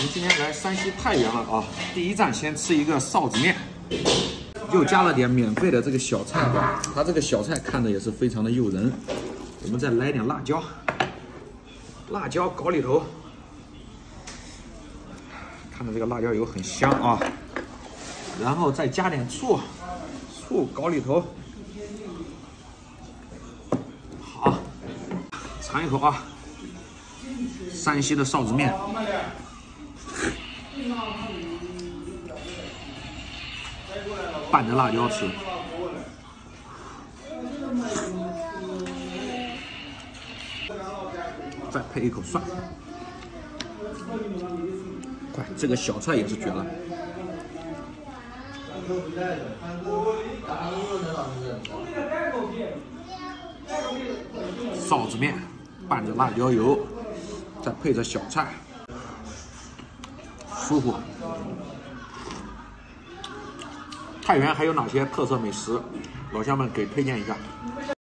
我们今天来山西太原了啊！第一站先吃一个臊子面，又加了点免费的这个小菜吧。它这个小菜看着也是非常的诱人。我们再来点辣椒，辣椒搞里头，看着这个辣椒油很香啊。然后再加点醋，醋搞里头。好，尝一口啊！山西的臊子面。拌着辣椒吃，再配一口蒜，快，这个小菜也是绝了。臊子面拌着辣椒油，再配着小菜，舒服。太原还有哪些特色美食？老乡们给推荐一下。